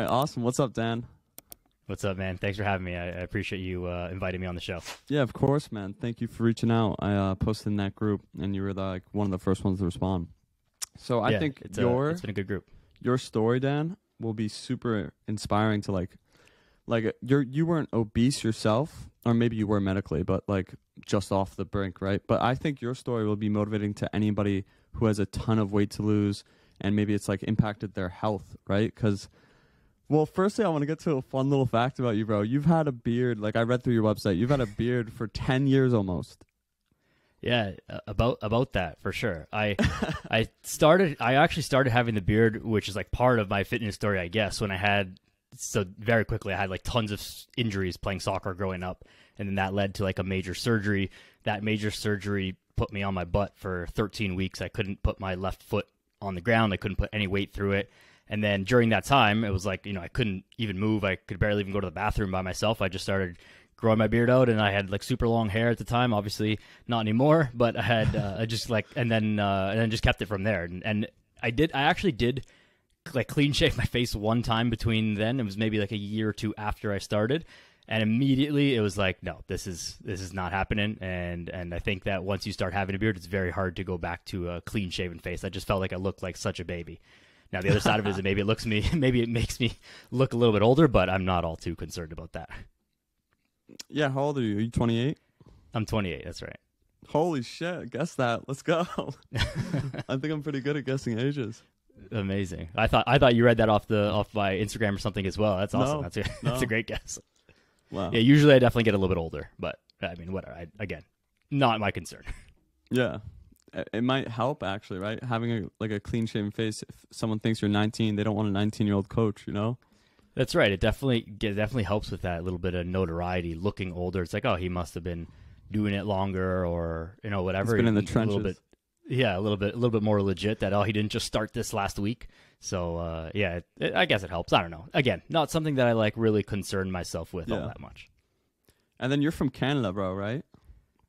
right, awesome. What's up, Dan? What's up, man? Thanks for having me. I, I appreciate you uh, inviting me on the show. Yeah, of course, man. Thank you for reaching out. I uh, posted in that group, and you were the, like one of the first ones to respond. So I Yeah, think it's, your uh, it's been a good group. your story, Dan, will be super inspiring to like, like you're you weren't obese yourself, or maybe you were medically, but like just off the brink, right? But I think your story will be motivating to anybody who has a ton of weight to lose, and maybe it's like impacted their health, right? Because well, firstly, I want to get to a fun little fact about you, bro. You've had a beard, like I read through your website. You've had a beard for ten years almost. Yeah, about about that for sure. I I started. I actually started having the beard, which is like part of my fitness story, I guess. When I had so very quickly, I had like tons of injuries playing soccer growing up, and then that led to like a major surgery. That major surgery put me on my butt for 13 weeks. I couldn't put my left foot on the ground. I couldn't put any weight through it. And then during that time, it was like, you know, I couldn't even move. I could barely even go to the bathroom by myself. I just started growing my beard out and I had like super long hair at the time. Obviously not anymore, but I had, uh, I just like, and then, uh, and then just kept it from there. And, and I did, I actually did like clean shave my face one time between then. It was maybe like a year or two after I started. And immediately it was like, no, this is this is not happening. And and I think that once you start having a beard, it's very hard to go back to a clean shaven face. I just felt like I looked like such a baby. Now the other side of it is that maybe it looks me, maybe it makes me look a little bit older, but I'm not all too concerned about that. Yeah, how old are you? Are you 28? I'm 28. That's right. Holy shit! Guess that. Let's go. I think I'm pretty good at guessing ages. Amazing. I thought I thought you read that off the off my Instagram or something as well. That's awesome. No, that's a no. that's a great guess. Wow. Yeah, usually I definitely get a little bit older, but I mean, whatever. I, again, not my concern. Yeah. It- might help actually, right? Having a like a clean shaven face. If someone thinks you're 19, they don't want a 19 year old coach, you know? That's right. It definitely it definitely helps with that little bit of notoriety, looking older. It's like, oh, he must have been doing it longer, or you know, whatever. He's been in the A trenches. bit, yeah, a little bit, a little bit more legit. That oh, he didn't just start this last week. So uh, yeah, it, it, I guess it helps. I don't know. Again, not something that I like really concern myself with all that much. And then you're from Canada, bro, right?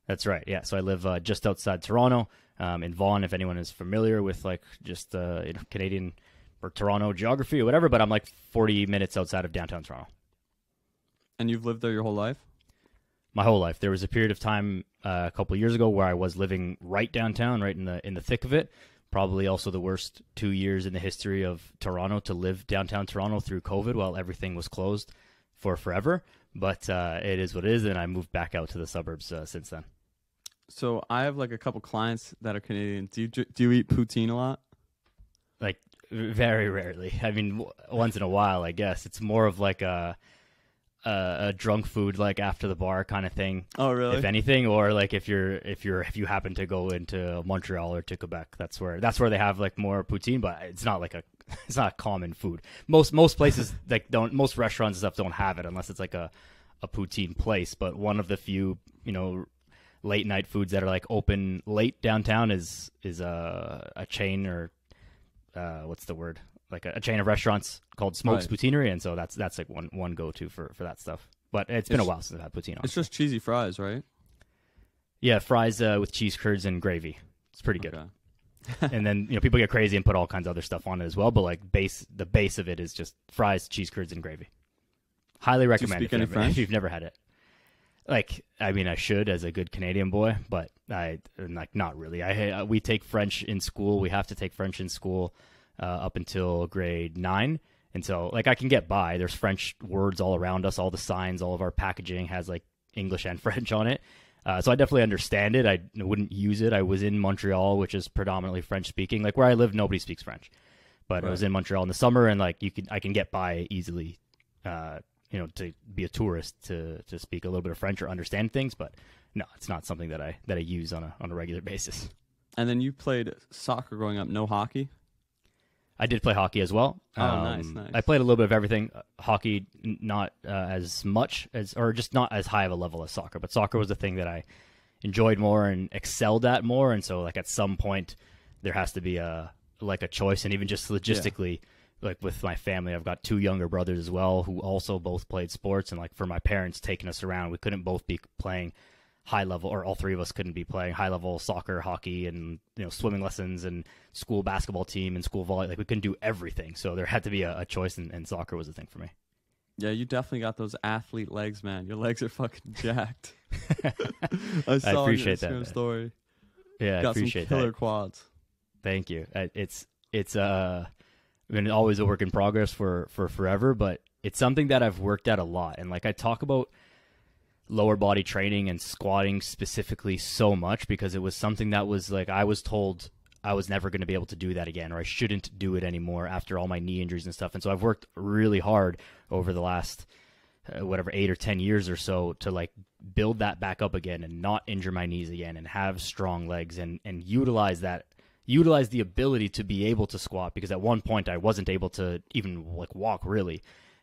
That's right. Yeah. So I live uh, just outside Toronto, um, in Vaughan. If anyone is familiar with like just uh, you know, Canadian or Toronto geography or whatever, but I'm like 40 minutes outside of downtown Toronto. And you've lived there your whole life? My whole life. There was a period of time uh, a couple of years ago where I was living right downtown, right in the in the thick of it. Probably also the worst two years in the history of Toronto to live downtown Toronto through COVID while everything was closed for forever. But uh, it is what it is, and I moved back out to the suburbs uh, since then. So I have like a couple clients that are Canadian. Do you do you eat poutine a lot? like very rarely. I mean, w- once in a while, I guess. It's more of like a a, a drunk food, like after the bar kind of thing, Oh, really? if anything, or like if you're if you're if you happen to go into Montreal or to Quebec, that's where that's where they have like more poutine, but it's not like a it's not a common food. Most most places like don't most restaurants and stuff don't have it unless it's like a a poutine place. But one of the few you know late night foods that are like open late downtown is is a a chain or uh, what's the word like a, a chain of restaurants called Smoke's Right. Poutinerie, and so that's that's like one one go to for for that stuff. But it's been a while since I've had poutine. It's just cheesy fries, right? Yeah, fries uh, with cheese curds and gravy. It's pretty good. Okay. and then you know people get crazy and put all kinds of other stuff on it as well. But like base, the base of it is just fries, cheese curds, and gravy. Highly recommend speak if, you any never- French? if you've never had it. Like, I mean, I should as a good Canadian boy, but I like not really. I we take French in school. We have to take French in school uh, up until grade nine. And so, like, I can get by. There's French words all around us. All the signs, all of our packaging has like English and French on it. Uh, so I definitely understand it. I wouldn't use it. I was in Montreal, which is predominantly French speaking. Like where I live, nobody speaks French. But I was in Montreal in the summer, and like you can, I can get by easily. Uh, you know, to be a tourist to to speak a little bit of French or understand things. But no, it's not something that I that I use on a on a regular basis. And then you played soccer growing up, no hockey. I did play hockey as well. Oh, nice, Um, nice. I played a little bit of everything. Uh, Hockey, not uh, as much as, or just not as high of a level as soccer. But soccer was the thing that I enjoyed more and excelled at more. And so, like at some point, there has to be a like a choice. And even just logistically, like with my family, I've got two younger brothers as well who also both played sports. And like for my parents taking us around, we couldn't both be playing high level, or all three of us couldn't be playing high level soccer, hockey, and you know swimming lessons and school basketball team and school volley. Like we couldn't do everything, so there had to be a, a choice, and, and soccer was the thing for me. Yeah, you definitely got those athlete legs, man. Your legs are fucking jacked. I saw appreciate your that, Instagram man. story. Yeah, I got some appreciate killer that. quads. Thank you. It's it's uh been always a work in progress for for forever, but it's something that I've worked at a lot. And like I talk about lower body training and squatting specifically so much because it was something that was like I was told I was never going to be able to do that again or I shouldn't do it anymore after all my knee injuries and stuff. And so I've worked really hard over the last uh, whatever 8 or 10 years or so to like build that back up again and not injure my knees again and have strong legs and and utilize that utilize the ability to be able to squat because at one point I wasn't able to even like walk really.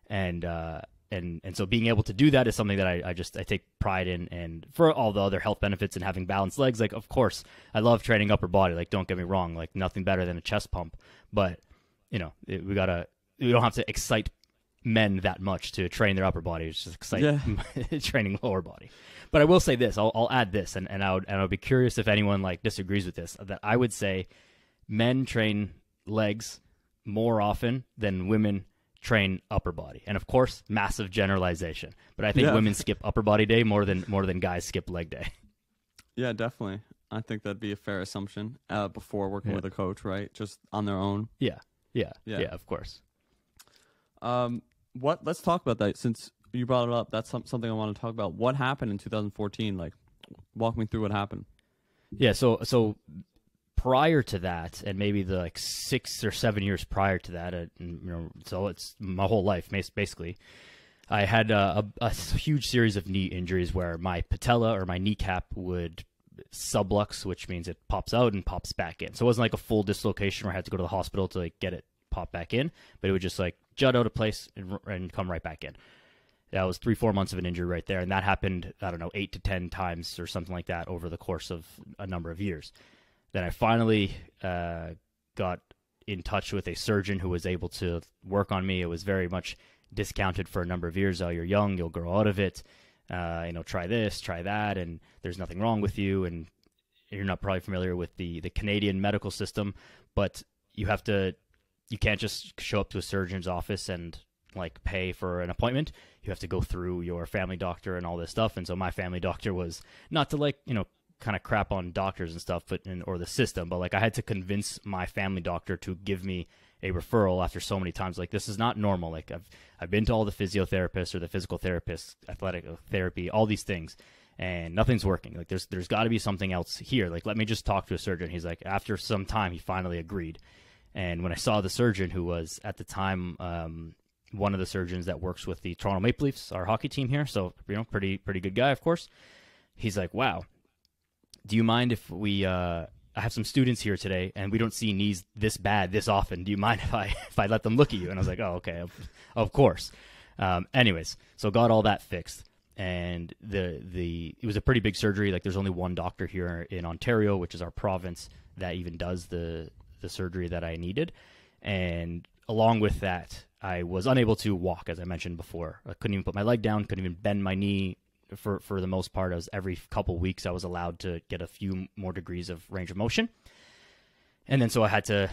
And uh and and so being able to do that is something that I, I just I take pride in. And for all the other health benefits and having balanced legs like of course I love training upper body. Like don't get me wrong like nothing better than a chest pump. But you know it, we gotta we don't have to excite men that much to train their upper body. It's just excite Yeah. training lower body but I will say this I'll, I'll add this and, and I would and I would be curious if anyone like disagrees with this that I would say men train legs more often than women train upper body. And of course, massive generalization. But I think Yeah. women skip upper body day more than more than guys skip leg day. Yeah, definitely. I think that'd be a fair assumption uh, before working Yeah. with a coach, right? Just on their own. Yeah. Yeah. Yeah. Yeah, of course. Um, what? Let's talk about that since you brought it up. That's some, something I want to talk about. What happened in 2014? Like, walk me through what happened. Yeah, so so prior to that, and maybe the like six or seven years prior to that, and, you know, so it's my whole life basically. I had uh, a, a huge series of knee injuries where my patella or my kneecap would sublux, which means it pops out and pops back in. So it wasn't like a full dislocation where I had to go to the hospital to like get it pop back in, but it would just like jut out of place and, and come right back in. That was three, four months of an injury right there, and that happened I don't know eight to ten times or something like that over the course of a number of years. Then I finally uh, got in touch with a surgeon who was able to work on me. It was very much discounted for a number of years. Oh, you're young, you'll grow out of it. Uh, you know, try this, try that, and there's nothing wrong with you. And you're not probably familiar with the the Canadian medical system, but you have to, you can't just show up to a surgeon's office and like pay for an appointment. You have to go through your family doctor and all this stuff. And so my family doctor was not to like you know kind of crap on doctors and stuff, but and, or the system, but like I had to convince my family doctor to give me a referral after so many times. Like this is not normal. Like I've I've been to all the physiotherapists or the physical therapists, athletic therapy, all these things, and nothing's working. Like there's there's got to be something else here. Like let me just talk to a surgeon. He's like after some time he finally agreed, and when I saw the surgeon who was at the time. Um, one of the surgeons that works with the Toronto Maple Leafs, our hockey team here, so you know, pretty pretty good guy, of course. He's like, "Wow, do you mind if we uh I have some students here today and we don't see knees this bad this often. Do you mind if I if I let them look at you? And I was like, oh, okay, of, of course. Um, anyways, so got all that fixed, and the the it was a pretty big surgery. Like, there's only one doctor here in Ontario, which is our province, that even does the the surgery that I needed. And along with that, I was unable to walk, as I mentioned before. I couldn't even put my leg down, couldn't even bend my knee for for the most part. I was every couple weeks I was allowed to get a few more degrees of range of motion, and then so I had to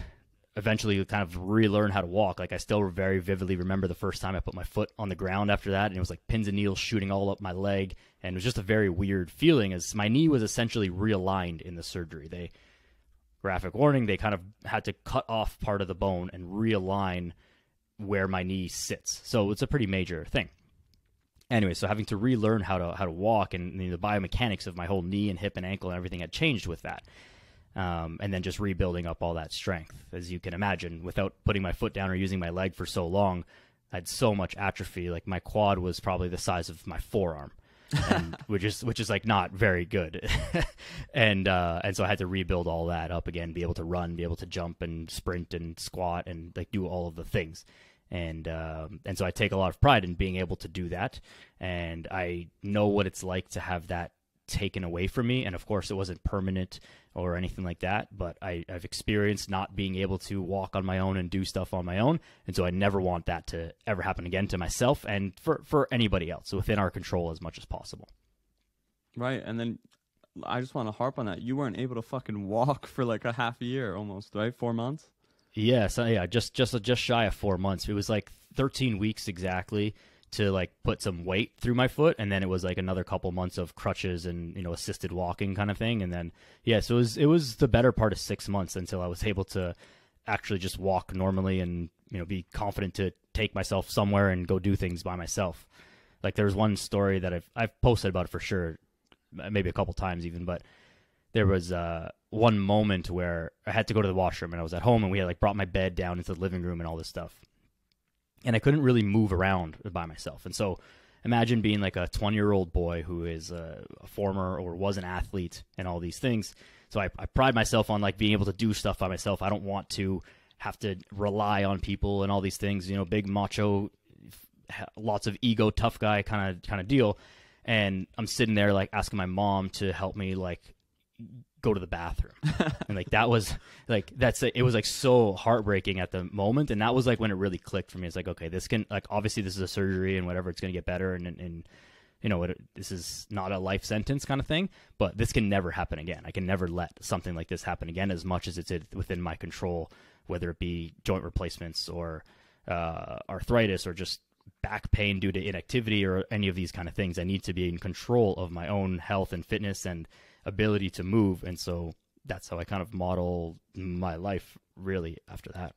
eventually kind of relearn how to walk. Like I still very vividly remember the first time I put my foot on the ground after that, and it was like pins and needles shooting all up my leg, and it was just a very weird feeling as my knee was essentially realigned in the surgery. They graphic warning, they kind of had to cut off part of the bone and realign where my knee sits. So it's a pretty major thing anyway, so having to relearn how to how to walk and you know, the biomechanics of my whole knee and hip and ankle and everything had changed with that. Um, and then just rebuilding up all that strength, as you can imagine, without putting my foot down or using my leg for so long, I had so much atrophy. Like my quad was probably the size of my forearm, and, which is which is like not very good. and uh, and so I had to rebuild all that up again, be able to run, be able to jump and sprint and squat and like do all of the things and um, and so I take a lot of pride in being able to do that, and I know what it's like to have that taken away from me. And of course, it wasn't permanent or anything like that, but I, I've experienced not being able to walk on my own and do stuff on my own, and so I never want that to ever happen again to myself and for for anybody else within our control as much as possible. Right, and then I just want to harp on that. You weren't able to fucking walk for like a half a year, almost right, four months. Yeah, so yeah, just just just shy of four months. It was like 13 weeks exactly to like put some weight through my foot, and then it was like another couple months of crutches and you know assisted walking kind of thing, and then yeah, so it was it was the better part of six months until I was able to actually just walk normally and you know be confident to take myself somewhere and go do things by myself. Like there was one story that I've I've posted about it for sure, maybe a couple times even, but there was uh, one moment where I had to go to the washroom and I was at home and we had like brought my bed down into the living room and all this stuff, and I couldn't really move around by myself, and so imagine being like a 20 year old boy who is a, a, former or was an athlete and all these things. So I, I pride myself on like being able to do stuff by myself. I don't want to have to rely on people and all these things. You know, big macho, lots of ego, tough guy kind of kind of deal. And I'm sitting there like asking my mom to help me like go to the bathroom. And like that was like that's it was like so heartbreaking at the moment. And that was like when it really clicked for me. It's like okay this can like obviously this is a surgery and whatever it's going to get better and and you know it, this is not a life sentence kind of thing but this can never happen again. I can never let something like this happen again as much as it's within my control whether it be joint replacements or uh, arthritis or just back pain due to inactivity or any of these kind of things. I need to be in control of my own health and fitness and ability to move. And so that's how I kind of model my life really after that.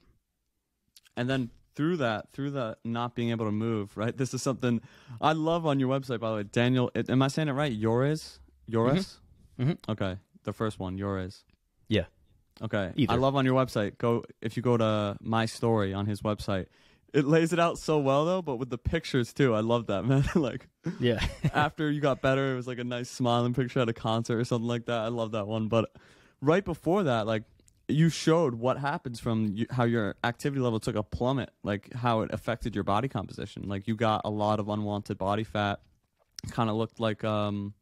And then through that, through the not being able to move, right? This is something I love on your website, by the way. Daniel, am I saying it right? Yours? Yours? Mm-hmm. Mm-hmm. Okay. The first one, yours. Yeah. Okay. Either. I love on your website. Go if you go to my story on his website. It lays it out so well though, but with the pictures too. I love that, man. like Yeah. after you got better, it was like a nice smiling picture at a concert or something like that. I love that one. But right before that, like you showed what happens from you, how your activity level took a plummet, like how it affected your body composition. Like you got a lot of unwanted body fat. Kind of looked like um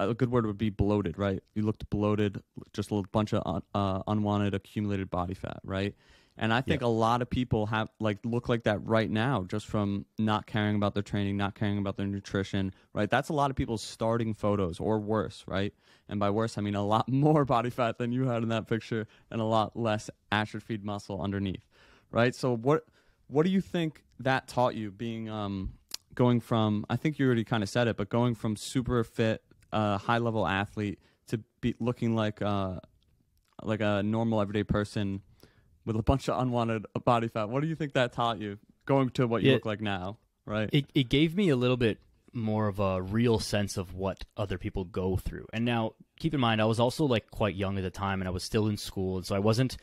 a good word would be bloated, right? You looked bloated, just a bunch of un, uh, unwanted accumulated body fat, right? And I think Yeah. a lot of people have like look like that right now just from not caring about their training, not caring about their nutrition, right? That's a lot of people's starting photos or worse, right? And by worse, I mean a lot more body fat than you had in that picture and a lot less atrophied muscle underneath, right? So what what do you think that taught you being um going from I think you already kind of said it, but going from super fit, uh, high level athlete to be looking like uh like a normal everyday person with a bunch of unwanted body fat. What do you think that taught you going to what you Yeah. look like now, right? it, it gave me a little bit more of a real sense of what other people go through. And now, keep in mind, I was also like quite young at the time, and I was still in school, and so I wasn't.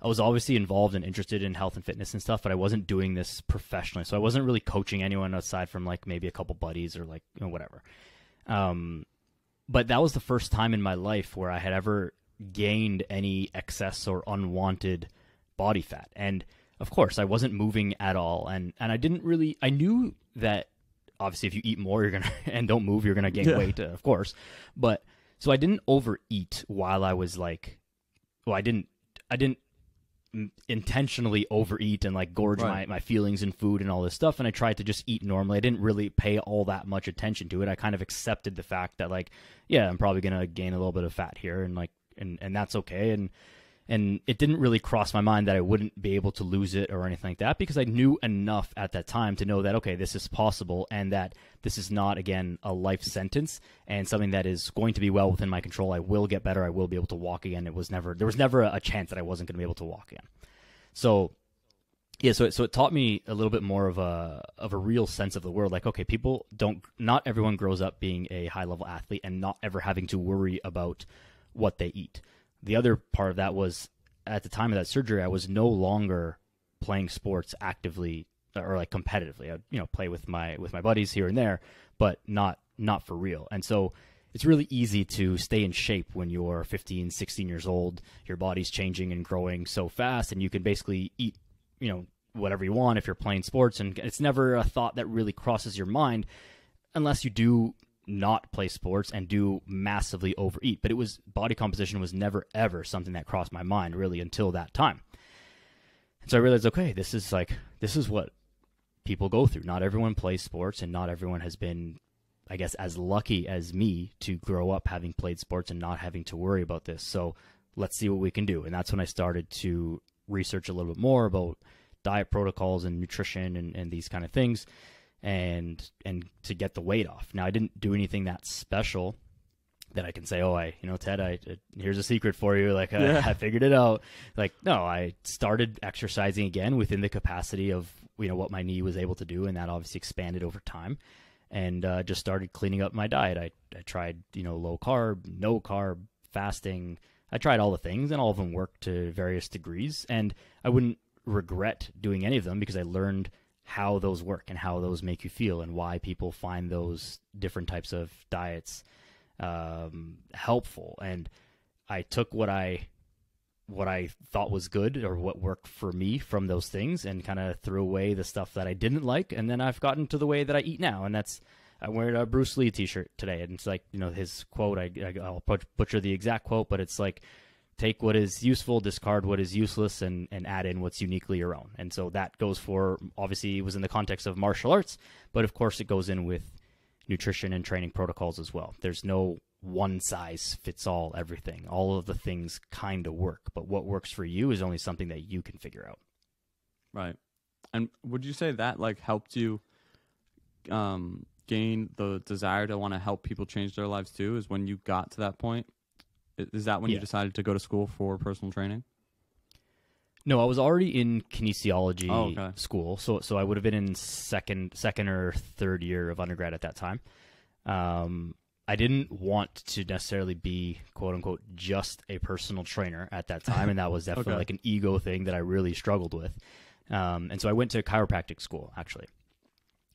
I was obviously involved and interested in health and fitness and stuff, but I wasn't doing this professionally. So I wasn't really coaching anyone aside from like maybe a couple buddies or like you know, whatever. Um, but that was the first time in my life where I had ever gained any excess or unwanted body fat. And of course, I wasn't moving at all, and and I didn't really. I knew that obviously if you eat more, you're gonna and don't move, you're gonna gain Yeah. weight, uh, of course. But so I didn't overeat while I was like, well, I didn't, I didn't intentionally overeat and like gorge Right. my, my feelings in food and all this stuff and i tried to just eat normally i didn't really pay all that much attention to it i kind of accepted the fact that like yeah i'm probably gonna gain a little bit of fat here and like and and that's okay and and it didn't really cross my mind that I wouldn't be able to lose it or anything like that because I knew enough at that time to know that okay, this is possible and that this is not again a life sentence and something that is going to be well within my control. I will get better. I will be able to walk again. It was never there was never a, chance that I wasn't going to be able to walk again. So yeah, so it, so it taught me a little bit more of a of a real sense of the world. Like, okay, people don't. Not everyone grows up being a high level athlete and not ever having to worry about what they eat. The other part of that was at the time of that surgery, I was no longer playing sports actively or like competitively. I you know play with my with my buddies here and there, but not not for real. And so it's really easy to stay in shape when you're 15, 16 years old. Your body's changing and growing so fast, and you can basically eat, you know, whatever you want if you're playing sports. And it's never a thought that really crosses your mind unless you do not play sports and do massively overeat. But it was body composition was never ever something that crossed my mind really until that time. And so I realized, okay, this is like this is what people go through. Not everyone plays sports, and not everyone has been I guess, as lucky as me to grow up having played sports and not having to worry about this. So let's see what we can do. And that's when I started to research a little bit more about diet protocols and nutrition and, and these kind of things and and to get the weight off. Now I didn't do anything that special that I can say, oh, I, you know, Ted, I, here's a secret for you. Like, yeah. I, I, figured it out. Like, no, I started exercising again within the capacity of, you know, what my knee was able to do. And that obviously expanded over time and uh, just started cleaning up my diet. I, I tried, you know, low carb, no carb, fasting. I tried all the things and all of them worked to various degrees. And I wouldn't regret doing any of them because I learned how those work and how those make you feel and why people find those different types of diets um, helpful. And I took what I what I thought was good or what worked for me from those things and kind of threw away the stuff that I didn't like. And then I've gotten to the way that I eat now. And that's, I wear a Bruce Lee t shirt today. And it's like, you know, his quote, I, I'll butcher the exact quote, but it's like, take what is useful, discard what is useless, and, and add in what's uniquely your own. And so that goes for obviously it was in the context of martial arts, but of course it goes in with nutrition and training protocols as well. There's no one size fits all everything. All of the things kind of work, but what works for you is only something that you can figure out. Right. And would you say that like helped you um, gain the desire to want to help people change their lives too? Is when you got to that point? Is that when yeah. you decided to go to school for personal training? No, I was already in kinesiology oh, okay. school, so so I would have been in second second or third year of undergrad at that time. Um, I didn't want to necessarily be quote unquote just a personal trainer at that time, and that was definitely okay. like an ego thing that I really struggled with. Um, and so I went to chiropractic school actually.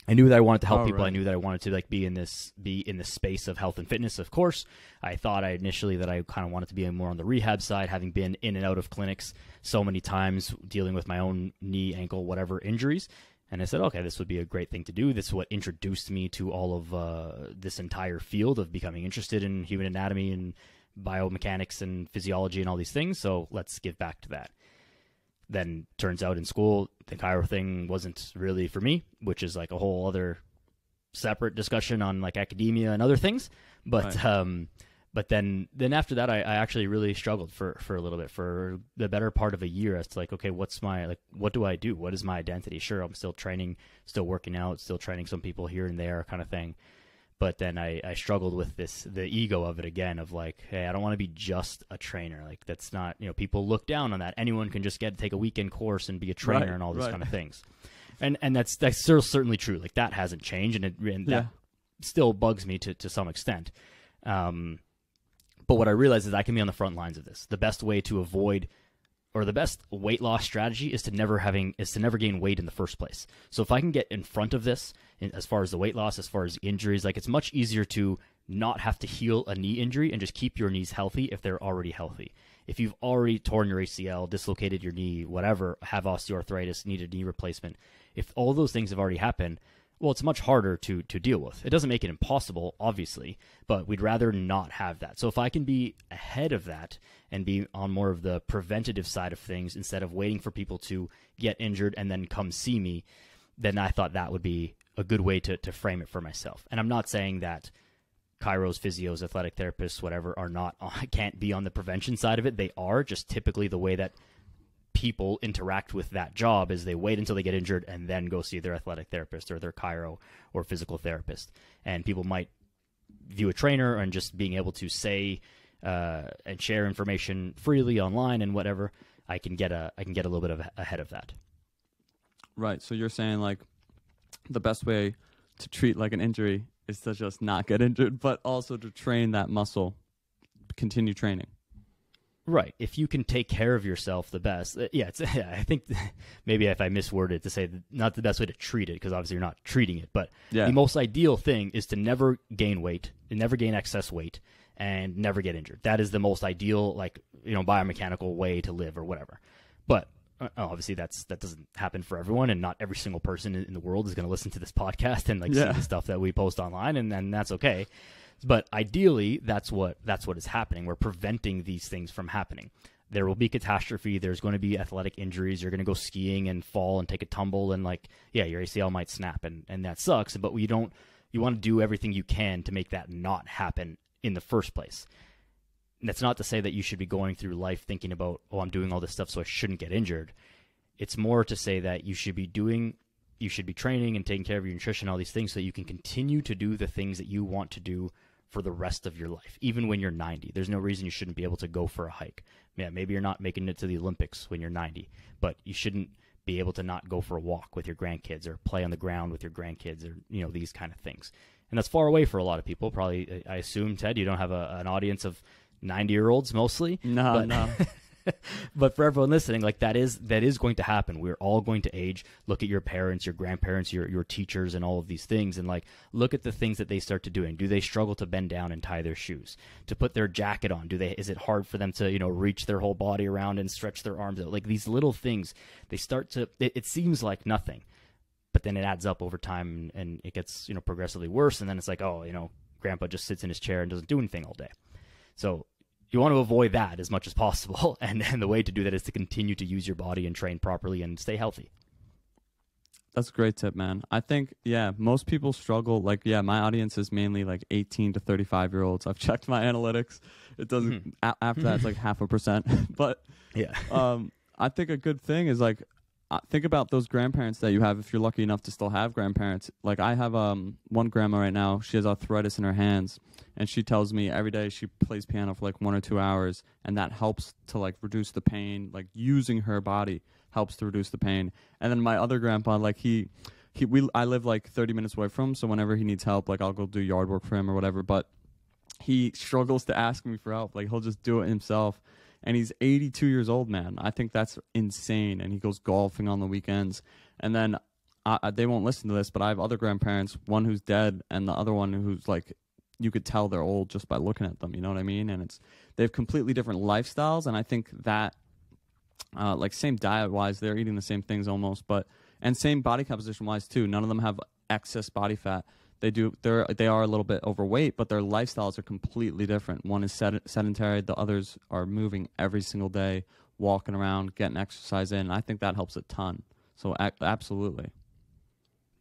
I knew that I wanted to help oh, people. Right. I knew that I wanted to like be in this be in the space of health and fitness. Of course, I thought I initially that I kind of wanted to be more on the rehab side, having been in and out of clinics so many times, dealing with my own knee, ankle, whatever injuries. And I said, okay, this would be a great thing to do. This is what introduced me to all of uh, this entire field of becoming interested in human anatomy and biomechanics and physiology and all these things. So let's give back to that then turns out in school the chiro thing wasn't really for me, which is like a whole other separate discussion on like academia and other things. But right. um, but then then after that, I, I actually really struggled for for a little bit for the better part of a year as to like, okay, what's my like, what do I do? What is my identity? Sure, I'm still training, still working out, still training some people here and there, kind of thing but then I, I struggled with this the ego of it again of like hey i don't want to be just a trainer. Like that's not you know people look down on that. Anyone can just get take a weekend course and be a trainer right, and all these right. kind of things. And and that's that's certainly true. Like that hasn't changed and, it, and yeah. that still bugs me to, to some extent. Um, but what i realize is i can be on the front lines of this. The best way to avoid or the best weight loss strategy is to never having is to never gain weight in the first place. So if I can get in front of this as far as the weight loss, as far as injuries, like it's much easier to not have to heal a knee injury and just keep your knees healthy if they're already healthy. If you've already torn your ACL, dislocated your knee, whatever, have osteoarthritis, need a knee replacement, if all those things have already happened, well, it's much harder to to deal with. It doesn't make it impossible, obviously, but we'd rather not have that. So if I can be ahead of that and be on more of the preventative side of things instead of waiting for people to get injured and then come see me, then I thought that would be a good way to to frame it for myself. And I'm not saying that chiros, physios, athletic therapists, whatever, are not can't be on the prevention side of it. They are just typically the way that people interact with that job is they wait until they get injured and then go see their athletic therapist or their chiro or physical therapist. And people might view a trainer and just being able to say uh, and share information freely online and whatever. I can get a I can get a little bit of ahead of that. Right. So you're saying like the best way to treat like an injury is to just not get injured, but also to train that muscle, continue training. Right. If you can take care of yourself the best, uh, yeah. It's, yeah I think maybe if I misworded to say not the best way to treat it, because obviously you're not treating it, but yeah. the most ideal thing is to never gain weight, never gain excess weight, and never get injured. That is the most ideal, like you know, biomechanical way to live or whatever. But uh, obviously that's that doesn't happen for everyone, and not every single person in the world is going to listen to this podcast and like yeah. see the stuff that we post online, and then that's okay. But ideally, that's what that's what is happening. We're preventing these things from happening. There will be catastrophe. There's going to be athletic injuries. You're going to go skiing and fall and take a tumble, and like, yeah, your ACL might snap, and and that sucks. But we don't you want to do everything you can to make that not happen in the first place. And that's not to say that you should be going through life thinking about, oh, I'm doing all this stuff so I shouldn't get injured. It's more to say that you should be doing, you should be training and taking care of your nutrition, all these things, so that you can continue to do the things that you want to do for the rest of your life, even when you're 90. There's no reason you shouldn't be able to go for a hike. Yeah, maybe you're not making it to the Olympics when you're 90, but you shouldn't be able to not go for a walk with your grandkids or play on the ground with your grandkids or you know these kind of things. And that's far away for a lot of people. Probably, I assume Ted, you don't have a, an audience of 90 year olds mostly. No, but, no. but for everyone listening, like that is that is going to happen. We're all going to age. Look at your parents, your grandparents, your your teachers, and all of these things, and like look at the things that they start to doing. Do they struggle to bend down and tie their shoes? To put their jacket on? Do they? Is it hard for them to you know reach their whole body around and stretch their arms out? Like these little things, they start to. It, it seems like nothing, but then it adds up over time, and it gets you know progressively worse. And then it's like, oh, you know, Grandpa just sits in his chair and doesn't do anything all day. So you want to avoid that as much as possible. And, and the way to do that is to continue to use your body and train properly and stay healthy. That's a great tip, man. I think, yeah, most people struggle. Like, yeah, my audience is mainly like 18 to 35 year olds. I've checked my analytics. It doesn't, Mhm. a- after that, it's like half a percent. but Yeah. um, I think a good thing is like, think about those grandparents that you have if you're lucky enough to still have grandparents. Like, I have um, one grandma right now. She has arthritis in her hands. And she tells me every day she plays piano for like one or two hours. And that helps to like reduce the pain. Like, using her body helps to reduce the pain. And then my other grandpa, like he, he we I live like 30 minutes away from him, so whenever he needs help, like I'll go do yard work for him or whatever. But he struggles to ask me for help. Like he'll just do it himself. And he's 82 years old, man. I think that's insane. And he goes golfing on the weekends. And then I, they won't listen to this, but I have other grandparents, one who's dead, and the other one who's like, you could tell they're old just by looking at them. You know what I mean? And it's they have completely different lifestyles, and I think that uh, like same diet wise, they're eating the same things almost, but and same body composition wise too. None of them have excess body fat. They do. They're they are a little bit overweight, but their lifestyles are completely different. One is sed- sedentary. The others are moving every single day, walking around, getting exercise in. I think that helps a ton. So a- absolutely.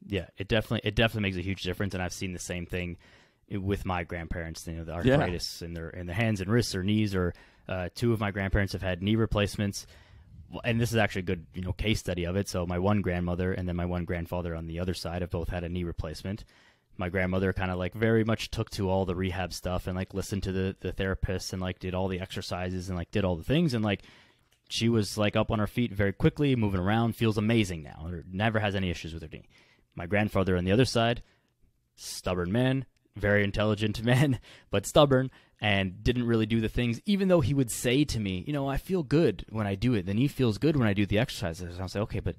Yeah, it definitely it definitely makes a huge difference, and I've seen the same thing with my grandparents. You know, the Yeah. arthritis in their in their hands and wrists or knees, or uh, two of my grandparents have had knee replacements. And this is actually a good you know case study of it. So my one grandmother and then my one grandfather on the other side have both had a knee replacement. My grandmother kind of like very much took to all the rehab stuff and like listened to the the therapists and like did all the exercises and like did all the things and like she was like up on her feet very quickly, moving around, feels amazing now. Never has any issues with her knee. My grandfather on the other side, stubborn man, very intelligent man, but stubborn and didn't really do the things, even though he would say to me, you know, I feel good when I do it. The knee feels good when I do the exercises. And I'll say, okay, but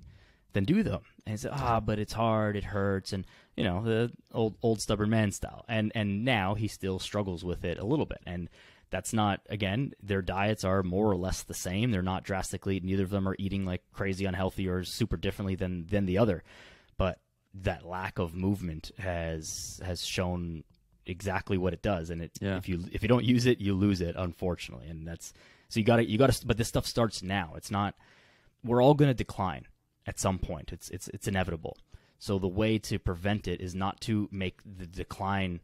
then do them. And he said, ah, but it's hard, it hurts, and you know, the old old stubborn man style. And and now he still struggles with it a little bit. And that's not again, their diets are more or less the same. They're not drastically neither of them are eating like crazy unhealthy or super differently than than the other. But that lack of movement has has shown exactly what it does and it Yeah. if you if you don't use it you lose it unfortunately and that's so you got to you got to but this stuff starts now it's not we're all going to decline at some point. It's it's it's inevitable. So the way to prevent it is not to make the decline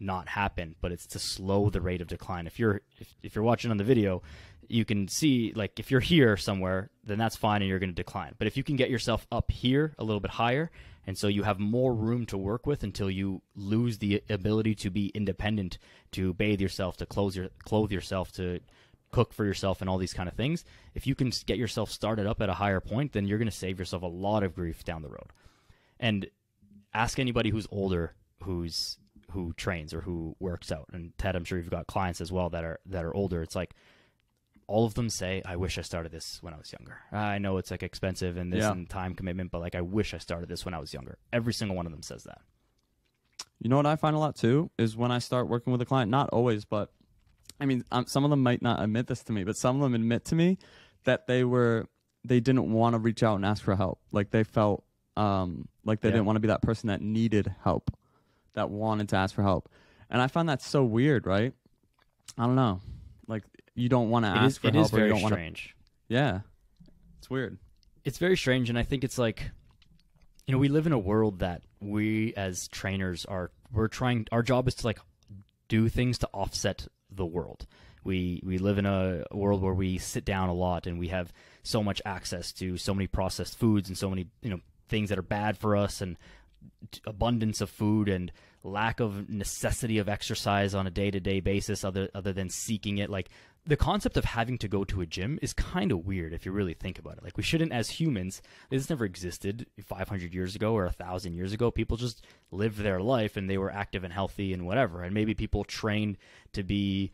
not happen but it's to slow the rate of decline. If you're if, if you're watching on the video you can see like if you're here somewhere then that's fine and you're going to decline. But if you can get yourself up here a little bit higher and so you have more room to work with until you lose the ability to be independent to bathe yourself to clothe your clothe yourself to cook for yourself and all these kind of things if you can get yourself started up at a higher point then you're going to save yourself a lot of grief down the road. And ask anybody who's older who's who trains or who works out. And ted i'm sure you've got clients as well that are that are older. It's like all of them say i wish i started this when i was younger. I know it's like expensive and this Yeah. and time commitment but like i wish i started this when i was younger. Every single one of them says that. You know what I find a lot too is when I start working with a client. Not always, but I mean, um, some of them might not admit this to me, but some of them admit to me that they were they didn't want to reach out and ask for help. Like they felt um, like they Yeah. didn't want to be that person that needed help, that wanted to ask for help. And I find that so weird, right? I don't know. Like you don't want to it ask is, for it help, is or you very don't strange Yeah, it's weird. it's very strange and i think it's like you know we live in a world that we as trainers are we're trying our job is to like do things to offset the world. We we live in a world where we sit down a lot and we have so much access to so many processed foods and so many you know things that are bad for us and abundance of food and lack of necessity of exercise on a day-to-day basis other other than seeking it like the concept of having to go to a gym is kind of weird if you really think about it. Like we shouldn't as humans this never existed 500 years ago or 1000 years ago. People just lived their life and they were active and healthy and whatever. And maybe people trained to be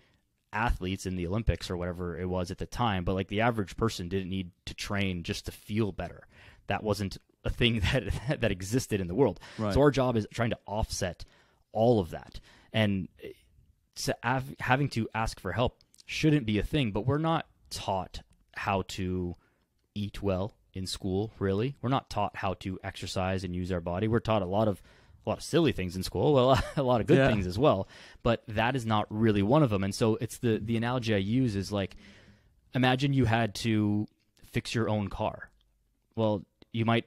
athletes in the olympics or whatever it was at the time but like the average person didn't need to train just to feel better. That wasn't a thing that that existed in the world. Right. So our job is trying to offset all of that, and eh, to have, having to ask for help shouldn't be a thing. But we're not taught how to eat well in school. Really, we're not taught how to exercise and use our body. We're taught a lot of a lot of silly things in school, well, a lot of good Yeah. things as well. But that is not really one of them. And so it's the the analogy I use is like, imagine you had to fix your own car. Well, you might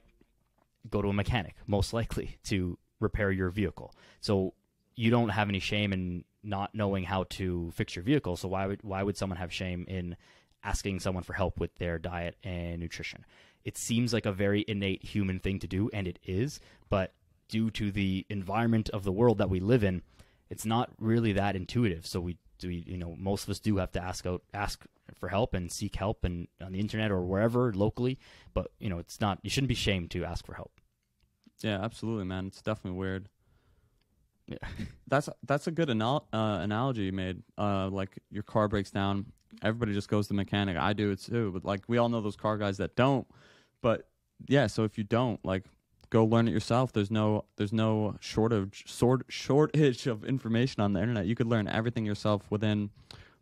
go to a mechanic, most likely, to repair your vehicle. So you don't have any shame in not knowing how to fix your vehicle. So why would why would someone have shame in asking someone for help with their diet and nutrition? It seems like a very innate human thing to do, and it is, but due to the environment of the world that we live in, it's not really that intuitive. So we do, we, you know, most of us do have to ask out, ask for help and seek help, and on the internet or wherever locally. But you know, it's not. You shouldn't be shamed to ask for help. Yeah, absolutely, man. It's definitely weird. Yeah. That's that's a good anal- uh, analogy you made. Uh, like your car breaks down, everybody just goes to the mechanic. I do it too, but like we all know those car guys that don't. But yeah, so if you don't, like, go learn it yourself. There's no there's no shortage sort shortage of information on the internet. You could learn everything yourself within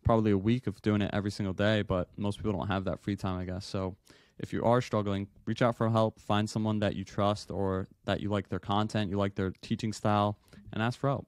probably a week of doing it every single day. But most people don't have that free time, I guess. So if you are struggling, reach out for help. Find someone that you trust or that you like their content, you like their teaching style, and ask for help.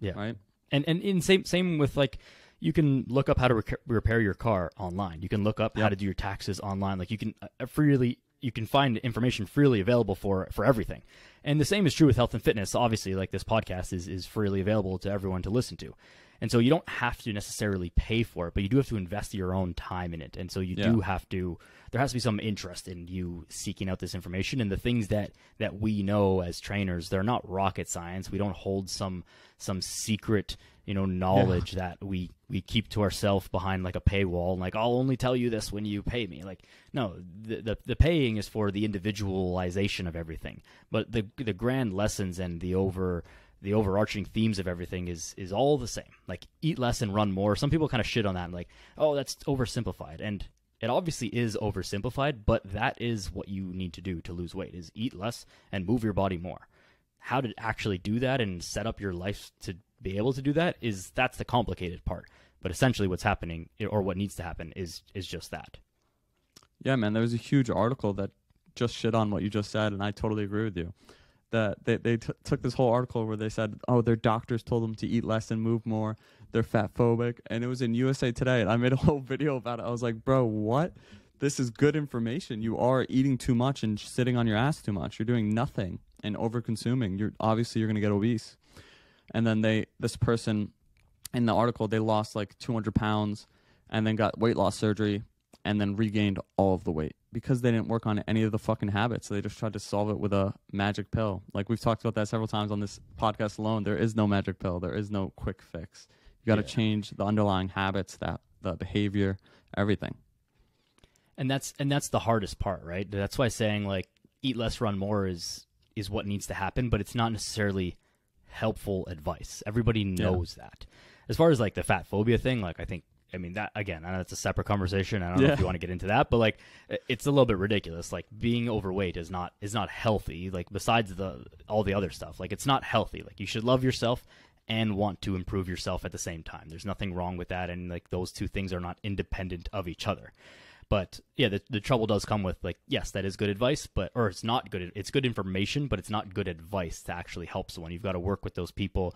Yeah. Right. and and in same same with like you can look up how to rec- repair your car online. You can look up how to do your taxes online. Like you can uh, freely you can find information freely available for for everything. And the same is true with health and fitness. Obviously, like this podcast is is freely available to everyone to listen to. And so you don't have to necessarily pay for it, but you do have to invest your own time in it. And so you do have to there has to be some interest in you seeking out this information and the things that that we know as trainers, they're not rocket science. We don't hold some some secret, you know, knowledge that we we keep to ourselves behind like a paywall and like I'll only tell you this when you pay me. Like no, the the, the paying is for the individualization of everything. But the the grand lessons and the over the overarching themes of everything is is all the same. Like eat less and run more. Some people kind of shit on that and like, oh, that's oversimplified. And it obviously is oversimplified, but that is what you need to do to lose weight is eat less and move your body more. How to actually do that and set up your life to be able to do that is that's the complicated part. But essentially what's happening or what needs to happen is is just that. Yeah, man. There was a huge article that just shit on what you just said, and I totally agree with you. That they they t- took this whole article where they said, oh, their doctors told them to eat less and move more. They're fat phobic, and it was in USA Today, and I made a whole video about it. I was like, bro, what? This is good information. You are eating too much and sitting on your ass too much. You're doing nothing and over consuming. You're obviously you're gonna get obese. And then they this person in the article they lost like 200 pounds and then got weight loss surgery and then regained all of the weight because they didn't work on any of the fucking habits. They just tried to solve it with a magic pill. Like we've talked about that several times on this podcast alone. There is no magic pill. There is no quick fix. You got to Yeah. change the underlying habits, that the behavior, everything. and that's and that's the hardest part right that's why saying like eat less run more is is what needs to happen but it's not necessarily helpful advice everybody knows that as far as like the fat phobia thing like i think i mean that again i know that's a separate conversation. I don't know if you want to get into that but like it's a little bit ridiculous. Like being overweight is not is not healthy like besides the all the other stuff. Like it's not healthy. Like you should love yourself and want to improve yourself at the same time. There's nothing wrong with that and like those two things are not independent of each other. But yeah the, the trouble does come with like yes that is good advice but or it's not good it's good information but it's not good advice to actually help someone. You've got to work with those people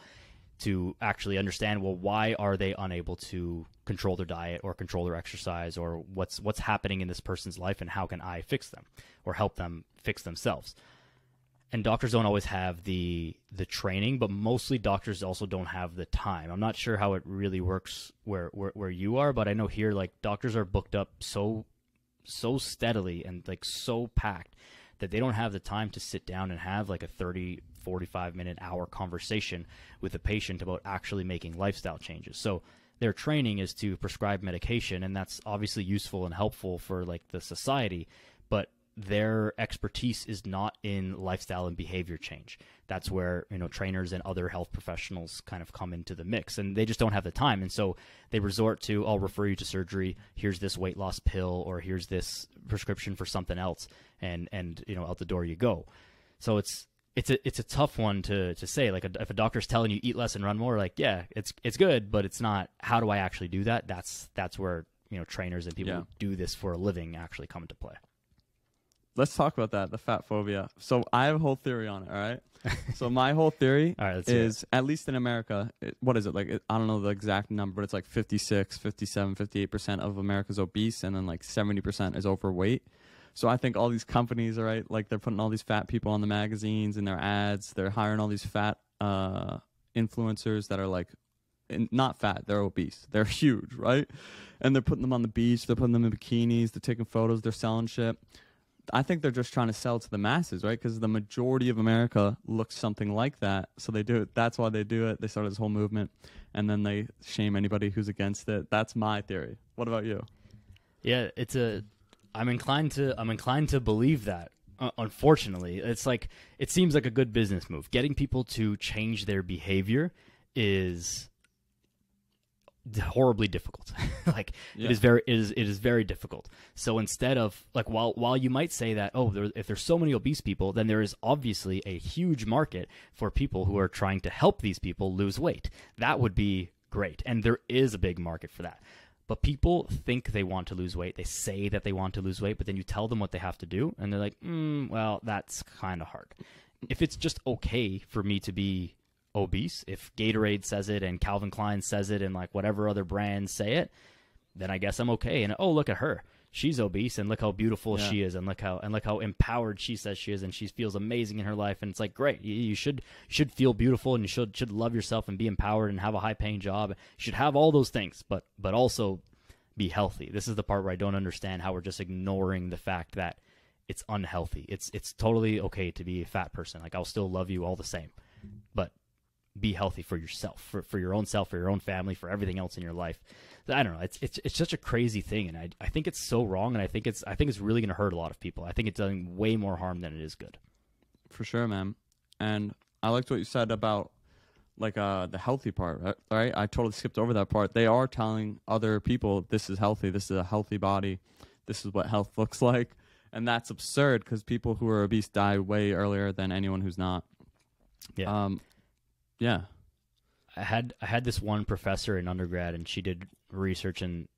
to actually understand well why are they unable to control their diet or control their exercise or what's what's happening in this person's life and how can I fix them or help them fix themselves and doctors don't always have the the training, but mostly doctors also don't have the time. I'm not sure how it really works where where, where you are, but I know here like doctors are booked up so so steadily and like so packed that they don't have the time to sit down and have like a 30 45 minute hour conversation with a patient about actually making lifestyle changes. So their training is to prescribe medication and that's obviously useful and helpful for like the society, but their expertise is not in lifestyle and behavior change. That's where you know trainers and other health professionals kind of come into the mix, and they just don't have the time, and so they resort to I'll refer you to surgery. Here's this weight loss pill, or here's this prescription for something else, and and you know out the door you go. So it's it's a it's a tough one to to say. Like a, if a doctor's telling you eat less and run more, like yeah, it's it's good, but it's not. How do I actually do that? That's that's where you know trainers and people Yeah. who do this for a living actually come into play. Let's talk about that, the fat phobia. So I have a whole theory on it. All right. so my whole theory right, let's hear it. is at least in America, it, what is it like? It, I don't know the exact number, but it's like 56, 57, 58 percent of America's obese, and then like 70 percent is overweight. So I think all these companies, right, like they're putting all these fat people on the magazines and their ads. They're hiring all these fat uh, influencers that are like not fat, they're obese. They're huge, right? And they're putting them on the beach. They're putting them in bikinis. They're taking photos. They're selling shit. I think they're just trying to sell to the masses, right? Because the majority of America looks something like that, so they do it. That's why they do it. They started this whole movement, and then they shame anybody who's against it. That's my theory. What about you? Yeah, it's a. I'm inclined to. I'm inclined to believe that. Uh, unfortunately, it's like it seems like a good business move. Getting people to change their behavior is horribly difficult. like Yeah. it is very it is it is very difficult. So instead of like while while you might say that oh there, if there's so many obese people then there is obviously a huge market for people who are trying to help these people lose weight. That would be great and there is a big market for that. But people think they want to lose weight. They say that they want to lose weight, but then you tell them what they have to do, and they're like, mm, "Well, that's kind of hard." If it's just okay for me to be obese, if Gatorade says it and Calvin Klein says it and like whatever other brands say it, then I guess I'm okay. And oh, look at her. She's obese and look how beautiful Yeah. she is and look how and look how empowered she says she is and she feels amazing in her life and it's like great. You, you should should feel beautiful and you should should love yourself and be empowered and have a high paying job. You should have all those things, but but also be healthy. This is the part where I don't understand how we're just ignoring the fact that it's unhealthy. It's it's totally okay to be a fat person. Like I'll still love you all the same. But be healthy for yourself, for, for your own self, for your own family, for everything else in your life. I don't know. It's it's it's such a crazy thing, and I I think it's so wrong, and I think it's I think it's really going to hurt a lot of people. I think it's doing way more harm than it is good. For sure, man. And I liked what you said about like uh the healthy part, right? right? I totally skipped over that part. They are telling other people this is healthy, this is a healthy body, this is what health looks like. And that's absurd because people who are obese die way earlier than anyone who's not. Yeah. Um yeah. I had I had this one professor in undergrad, and she did research in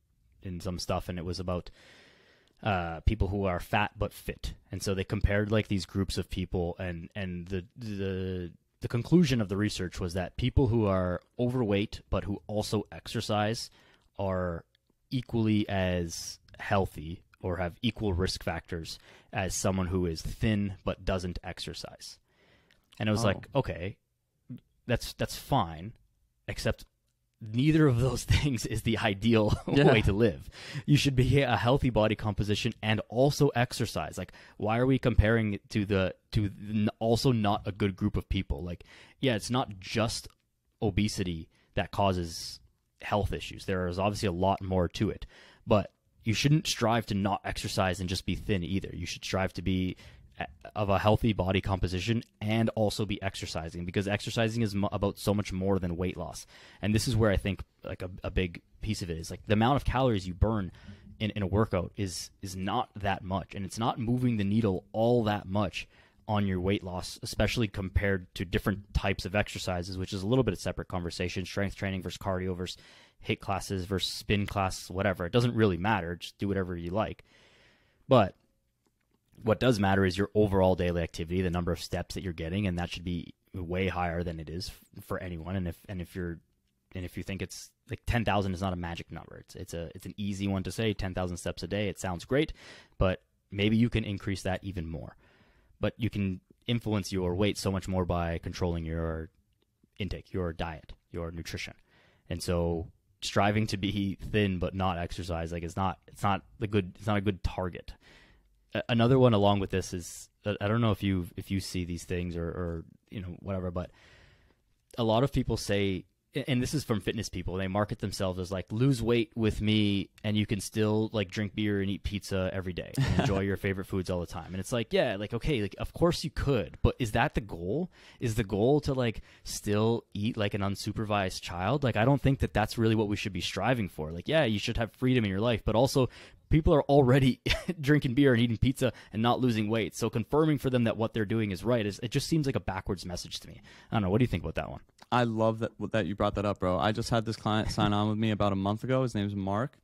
in some stuff, and it was about uh, people who are fat but fit, and so they compared like these groups of people, and and the the the conclusion of the research was that people who are overweight but who also exercise are equally as healthy or have equal risk factors as someone who is thin but doesn't exercise. And it was Oh. like, okay, that's that's fine, except neither of those things is the ideal Yeah. way to live. You should be a healthy body composition and also exercise. Like, why are we comparing it to the to also not a good group of people? Like, yeah, it's not just obesity that causes health issues. There is obviously a lot more to it, but you shouldn't strive to not exercise and just be thin either. You should strive to be of a healthy body composition and also be exercising because exercising is about so much more than weight loss. And this is where I think like a, a big piece of it is like the amount of calories you burn in, in a workout is is not that much and it's not moving the needle all that much on your weight loss, especially compared to different types of exercises, which is a little bit of separate conversation. Strength training versus cardio versus HIIT classes versus spin class, whatever. It doesn't really matter. Just do whatever you like. But what does matter is your overall daily activity, the number of steps that you're getting, and that should be way higher than it is for anyone. And if and if you're and if you think it's like ten thousand is not a magic number, it's it's a it's an easy one to say. Ten thousand steps a day, it sounds great, but maybe you can increase that even more. But you can influence your weight so much more by controlling your intake, your diet, your nutrition. And so striving to be thin but not exercise like it's not it's not the good it's not a good target. Another one along with this is I don't know if you if you see these things or, or you know whatever, but a lot of people say and this is from fitness people they market themselves as like lose weight with me and you can still like drink beer and eat pizza every day and enjoy your favorite foods all the time. And it's like yeah like okay like of course you could but is that the goal? Is the goal to like still eat like an unsupervised child? Like i don't think that that's really what we should be striving for. Like yeah you should have freedom in your life but also people are already drinking beer and eating pizza and not losing weight so confirming for them that what they're doing is right is it just seems like a backwards message to me i don't know what do you think about that one I love that that you brought that up, bro. I just had this client sign on with me about a month ago. His name's Mark.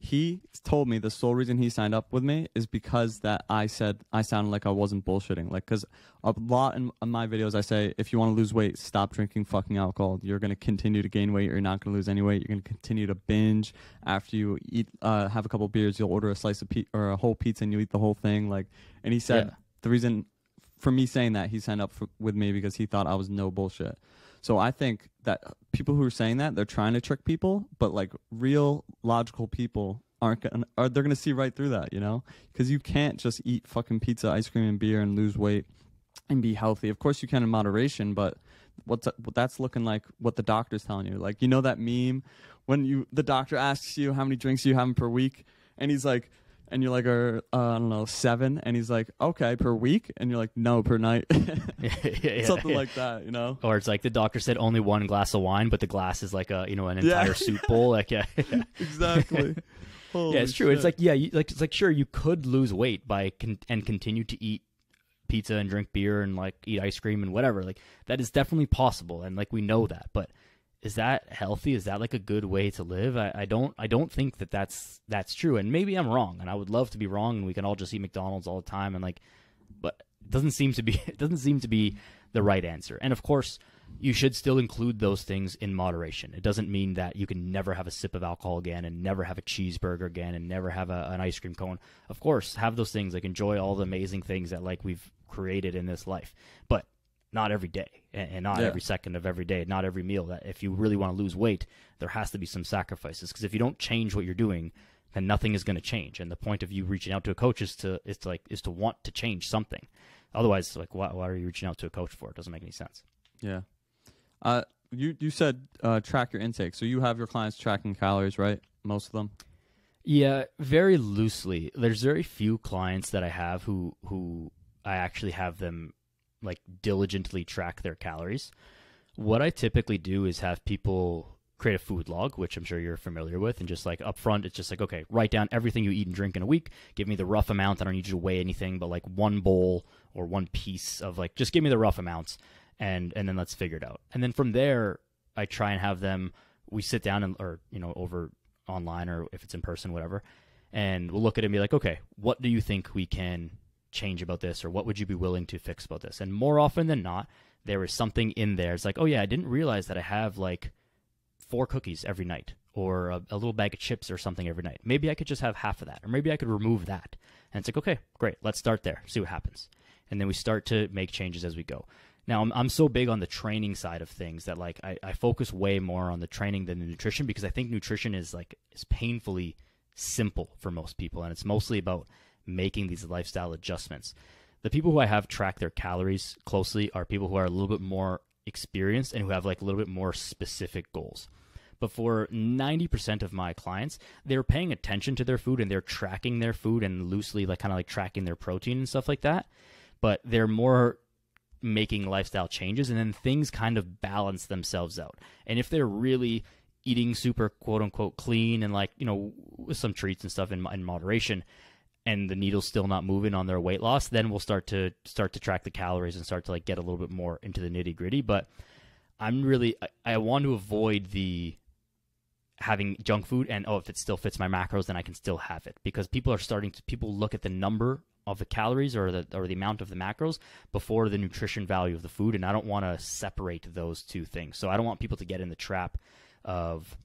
He told me the sole reason he signed up with me is because that I said I sounded like I wasn't bullshitting. Like, because a lot in, in, my videos I say, if you want to lose weight, stop drinking fucking alcohol. You're gonna continue to gain weight. You're not gonna lose any weight. You're gonna continue to binge. After you eat, uh, have a couple beers, you'll order a slice of pizza or a whole pizza and you eat the whole thing. Like, and he said yeah. the reason for me saying that he signed up for, with me because he thought I was no bullshit. So I think that people who are saying that they're trying to trick people, but like real logical people aren't gonna are they're gonna see right through that, you know? Because you can't just eat fucking pizza, ice cream, and beer and lose weight and be healthy. Of course you can in moderation, but what's what that's looking like what the doctor's telling you. Like you know that meme when you the doctor asks you how many drinks you having per week, and he's like and you're like, uh, I don't know, seven, and he's like, okay, per week, and you're like, no, per night, yeah, yeah, Something yeah. like that, you know. Or it's like the doctor said only one glass of wine, but the glass is like a you know an entire soup bowl. Like yeah, exactly. yeah, it's true. Shit. It's like yeah, you, like it's like sure you could lose weight by con- and continue to eat pizza and drink beer and like eat ice cream and whatever. Like that is definitely possible, and like we know that, but is that healthy? Is that like a good way to live? I, I don't I don't think that that's that's true. And maybe I'm wrong, and I would love to be wrong, and we can all just eat McDonald's all the time, and like, but it doesn't seem to be it doesn't seem to be the right answer. And of course, you should still include those things in moderation. It doesn't mean that you can never have a sip of alcohol again, and never have a cheeseburger again, and never have a, an ice cream cone. Of course, have those things like enjoy all the amazing things that like we've created in this life, but not every day and, not yeah. every second of every day, not every meal. That if you really want to lose weight, there has to be some sacrifices because if you don't change what you're doing, then nothing is going to change. And the point of you reaching out to a coach is to is to like is to want to change something. Otherwise, like why, why are you reaching out to a coach for? It doesn't make any sense. Yeah. Uh, you you said uh, track your intake, so you have your clients tracking calories, right? Most of them. Yeah, very loosely. There's very few clients that I have who who I actually have them like diligently track their calories. What I typically do is have people create a food log, which I'm sure you're familiar with, and just like up front, it's just like, okay, write down everything you eat and drink in a week. Give me the rough amount. I don't need you to weigh anything, but like one bowl or one piece of like, just give me the rough amounts, and and then let's figure it out. And then from there, I try and have them. We sit down and or you know over online or if it's in person, whatever, and we'll look at it and be like, okay, what do you think we can change about this or what would you be willing to fix about this? And more often than not there is something in there. It's like oh yeah i didn't realize that i have like four cookies every night or a, a, little bag of chips or something every night. Maybe i could just have half of that or maybe i could remove that. And it's like okay great let's start there see what happens. And then we start to make changes as we go. Now i'm, I'm so big on the training side of things that like I, I focus way more on the training than the nutrition because i think nutrition is like is painfully simple for most people and it's mostly about making these lifestyle adjustments. The people who I have track their calories closely are people who are a little bit more experienced and who have like a little bit more specific goals. But for 90% of my clients, they're paying attention to their food and they're tracking their food and loosely like kind of like tracking their protein and stuff like that. But they're more making lifestyle changes and then things kind of balance themselves out. And if they're really eating super quote unquote clean and like, you know, with some treats and stuff in, in moderation, and the needle's still not moving on their weight loss, then we'll start to start to track the calories and start to like get a little bit more into the nitty gritty. But I'm really I, I want to avoid the having junk food and oh if it still fits my macros then I can still have it because people are starting to people look at the number of the calories or the or the amount of the macros before the nutrition value of the food and I don't want to separate those two things. So I don't want people to get in the trap of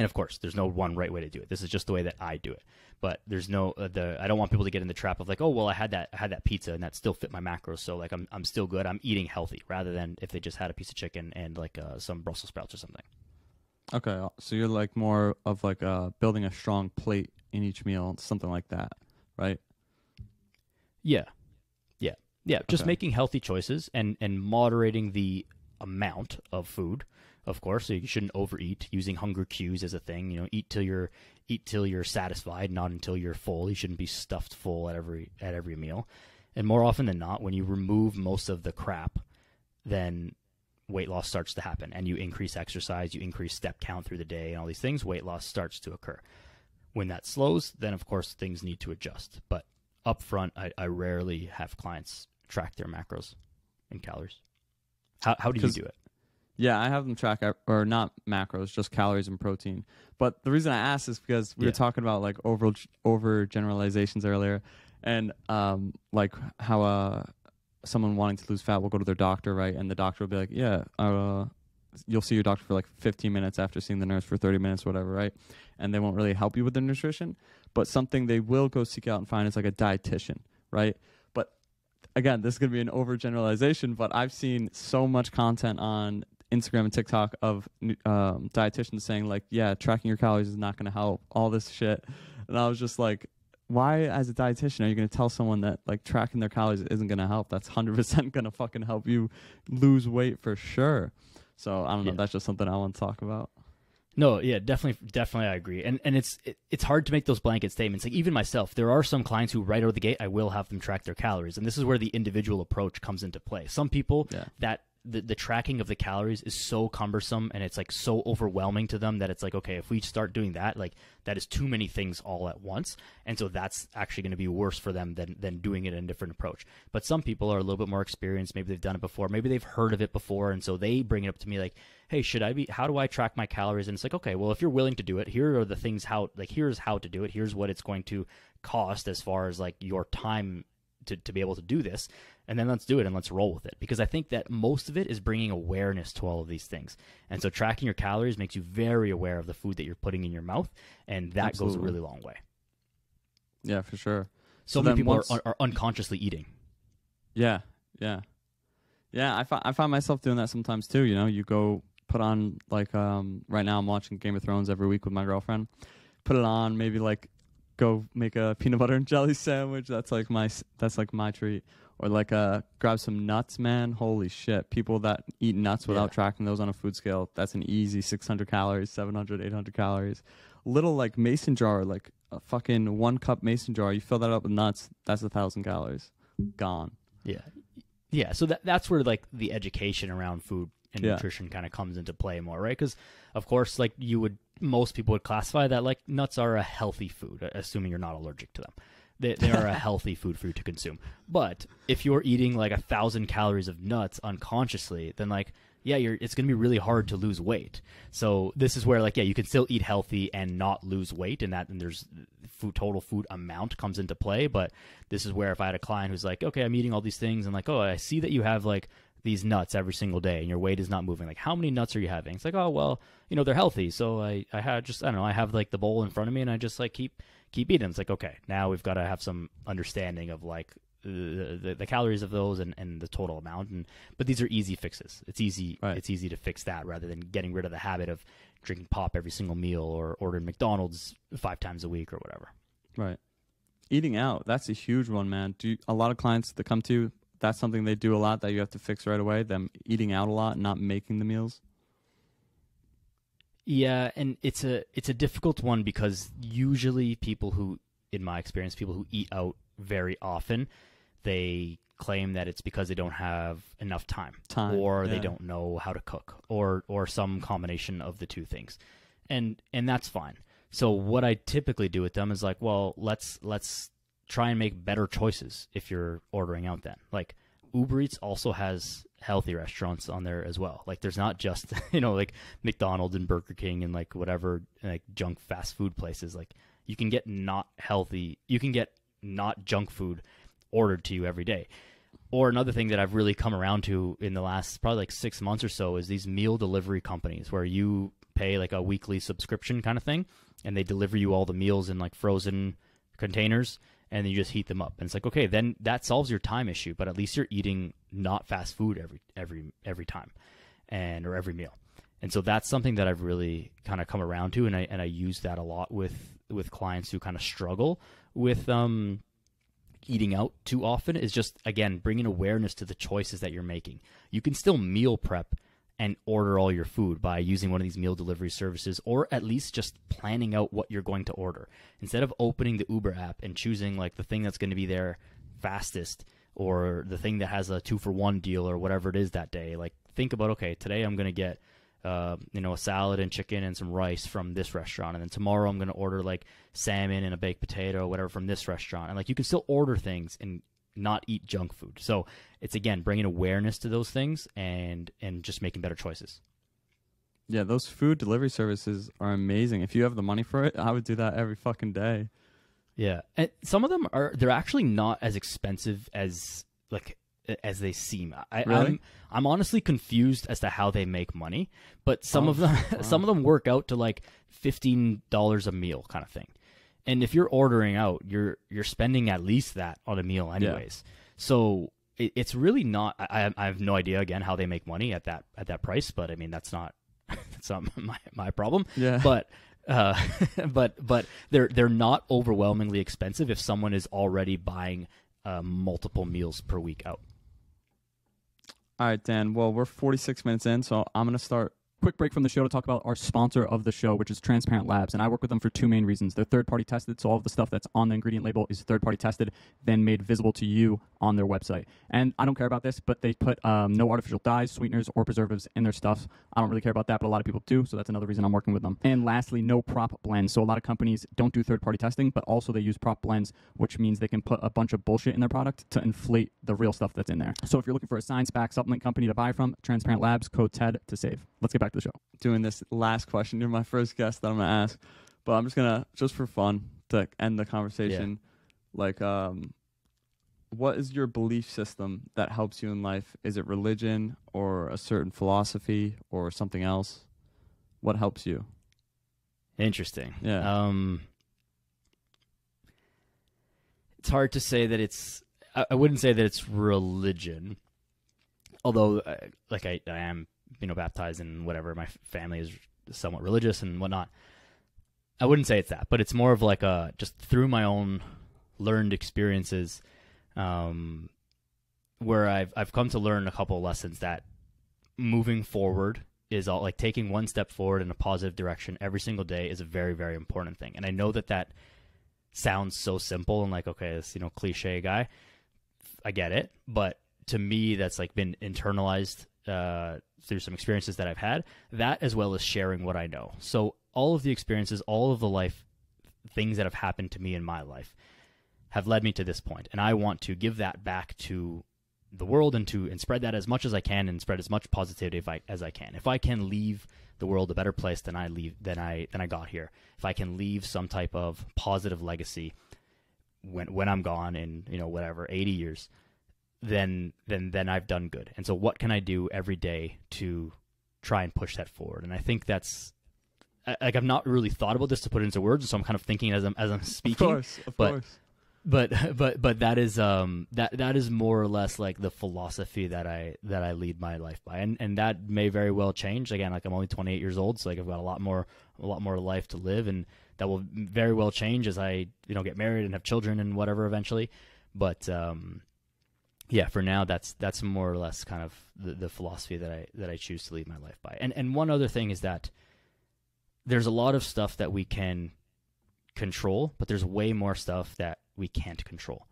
And of course, there's no one right way to do it. This is just the way that I do it. But there's no uh, the I don't want people to get in the trap of like, oh well, I had that I had that pizza and that still fit my macros, so like I'm I'm still good. I'm eating healthy rather than if they just had a piece of chicken and like uh, some Brussels sprouts or something. Okay, uh, so you're like more of like uh, building a strong plate in each meal, something like that, right? Yeah, yeah, yeah. Just Okay. making healthy choices and and moderating the amount of food, of course. So you shouldn't overeat. Using hunger cues as a thing. You know, eat till you're eat till you're satisfied, not until you're full. You shouldn't be stuffed full at every at every meal. And more often than not, when you remove most of the crap, then weight loss starts to happen. And you increase exercise, you increase step count through the day, and all these things. Weight loss starts to occur. When that slows, then of course things need to adjust. But up front, I, I rarely have clients track their macros and calories. How how do you do it? Yeah, I have them track or not macros, just calories and protein. But the reason I asked is because we Yeah. were talking about like over over generalizations earlier, and um, like how uh someone wanting to lose fat will go to their doctor, right? And the doctor will be like, yeah, uh, you'll see your doctor for like 15 minutes after seeing the nurse for 30 minutes, whatever, right? And they won't really help you with the nutrition, but something they will go seek out and find is like a dietitian, right? But again, this is going to be an overgeneralization, but I've seen so much content on Instagram and TikTok of um, dietitians saying like, yeah, tracking your calories is not going to help, all this shit. And I was just like, why, as a dietitian, are you going to tell someone that like tracking their calories isn't going to help? That's 100% going to fucking help you lose weight for sure. So I don't know. Yeah. That's just something I want to talk about. No, yeah, definitely, definitely, I agree. And and it's it, it's hard to make those blanket statements. Like even myself, there are some clients who right out of the gate, I will have them track their calories, and this is where the individual approach comes into play. Some people Yeah. that the, the tracking of the calories is so cumbersome and it's like so overwhelming to them that it's like okay if we start doing that like that is too many things all at once. And so that's actually going to be worse for them than than doing it in a different approach. But some people are a little bit more experienced. Maybe they've done it before. Maybe they've heard of it before. And so they bring it up to me like hey should i be how do i track my calories? And it's like okay well if you're willing to do it here are the things how like here's how to do it. Here's what it's going to cost as far as like your time to, to be able to do this and then let's do it and let's roll with it because i think that most of it is bringing awareness to all of these things and so tracking your calories makes you very aware of the food that you're putting in your mouth and that goes a really long way Yeah, for sure. so, So many people once- are, are unconsciously eating Yeah, yeah, yeah. I fi- I find myself doing that sometimes too. You know, you go put on like um right now I'm watching Game of Thrones every week with my girlfriend. Put it on, maybe like go make a peanut butter and jelly sandwich. That's like my s- that's like my treat. Or like uh grab some nuts, man. Holy shit. People that eat nuts without Yeah. tracking those on a food scale, that's an easy 600 calories, 700, 800 calories. Little like mason jar, like a fucking one cup mason jar. You fill that up with nuts, that's a thousand calories. Gone. Yeah, yeah. So that that's where like the education around food and Yeah. nutrition kind of comes into play more, right? Because of course, like you would, most people would classify that like nuts are a healthy food, assuming you're not allergic to them. They, they are a healthy food for you to consume. But if you're eating like a thousand calories of nuts unconsciously, then like yeah, you're it's going to be really hard to lose weight. So this is where like yeah, you can still eat healthy and not lose weight, and that and there's food total food amount comes into play. But this is where if I had a client who's like, okay, I'm eating all these things, and like, oh, I see that you have like these nuts every single day and your weight is not moving like how many nuts are you having it's like oh well you know they're healthy so i i had just i don't know i have like the bowl in front of me and i just like keep keep eating them. it's like okay now we've got to have some understanding of like the, the, the calories of those and, and the total amount and but these are easy fixes it's easy Right. it's easy to fix that rather than getting rid of the habit of drinking pop every single meal or ordering mcdonald's five times a week or whatever Right. Eating out, that's a huge one, man. Do you, a lot of clients that come to you, that's something they do a lot that you have to fix right away, them eating out a lot, not making the meals? Yeah, and it's a it's a difficult one because usually people who in my experience people who eat out very often they claim that it's because they don't have enough time, Time, or they don't know how to cook or or some combination of the two things. And and that's fine. So what I typically do with them is like, well, let's let's try and make better choices if you're ordering out then. Like Uber Eats also has healthy restaurants on there as well. Like there's not just, you know, like McDonald's and Burger King and like whatever like junk fast food places. Like you can get not healthy, you can get not junk food ordered to you every day. Or another thing that I've really come around to in the last probably like 6 months or so is these meal delivery companies where you pay like a weekly subscription kind of thing, and they deliver you all the meals in like frozen containers, and then you just heat them up. And it's like, okay, then that solves your time issue, but at least you're eating not fast food every every every time, and or every meal. And so that's something that I've really kind of come around to, and I and I use that a lot with with clients who kind of struggle with um eating out too often is just again bringing awareness to the choices that you're making. You can still meal prep and order all your food by using one of these meal delivery services or at least just planning out what you're going to order. Instead of opening the Uber app and choosing like the thing that's going to be there fastest or the thing that has a 2 for 1 deal or whatever it is that day, like think about okay, today I'm going to get uh, you know, a salad and chicken and some rice from this restaurant, and then tomorrow I'm going to order like salmon and a baked potato, or whatever, from this restaurant, and like you can still order things and not eat junk food. So it's again bringing awareness to those things and and just making better choices. Yeah, those food delivery services are amazing. If you have the money for it, I would do that every fucking day. Yeah, and some of them are they're actually not as expensive as like as they seem. I, Really? I'm I'm honestly confused as to how they make money, but some Oh, of them wow. some of them work out to like fifteen dollars a meal kind of thing. And if you're ordering out, you're you're spending at least that on a meal anyways. So it, it's really not. I, I have no idea again how they make money at that at that price, but I mean that's not that's not my my problem Yeah. but uh, but but they're they're not overwhelmingly expensive if someone is already buying uh, multiple meals per week out. All right, Dan. Well, we're 46 minutes in, so I'm going to start. Quick break from the show to talk about our sponsor of the show, which is Transparent Labs. And I work with them for two main reasons. They're third party tested, so all of the stuff that's on the ingredient label is third party tested, then made visible to you on their website. And I don't care about this, but they put um, no artificial dyes, sweeteners, or preservatives in their stuff. I don't really care about that, but a lot of people do, so that's another reason I'm working with them. And lastly, no prop blends. So a lot of companies don't do third party testing, but also they use prop blends, which means they can put a bunch of bullshit in their product to inflate the real stuff that's in there. So if you're looking for a science backed supplement company to buy from, Transparent Labs, code TED to save. Let's get back to the show. Doing this last question. You're my first guest that I'm going to ask, but I'm just going to, just for fun, to end the conversation, like, um, what is your belief system that helps you in life? Is it religion or a certain philosophy or something else? What helps you? Interesting. Yeah. Um, it's hard to say that it's. I, I wouldn't say that it's religion, although, uh, like I, I am, you know, baptized and whatever. My family is somewhat religious and whatnot. I wouldn't say it's that, but it's more of like a just through my own learned experiences, um, where I've I've come to learn a couple lessons that moving forward is all like taking one step forward in a positive direction every single day is a very very important thing. And i know that that sounds so simple and like okay this you know cliche guy. I get it. But to me that's like been internalized uh, through some experiences that i've had that as well as sharing what i know. So all of the experiences all of the life things that have happened to me in my life have led me to this point and i want to give that back to the world and to and spread that as much as I can and spread as much positivity if I, as I can. If I can leave the world a better place than I leave than I than I got here, if I can leave some type of positive legacy when when I'm gone in you know whatever 80 years, then then then I've done good. And so what can I do every day to try and push that forward? And I think that's like I've not really thought about this to put it into words, so I'm kind of thinking as I'm as I'm speaking of course. Of but- course. But but but that is um that that is more or less like the philosophy that I that I lead my life by. And and that may very well change. Again like I'm only 28 years old so like I've got a lot more a lot more life to live and that will very well change as I you know get married and have children and whatever eventually. But um yeah for now that's that's more or less kind of the, the philosophy that I that I choose to lead my life by. And and one other thing is that there's a lot of stuff that we can control, but there's way more stuff that we can't control.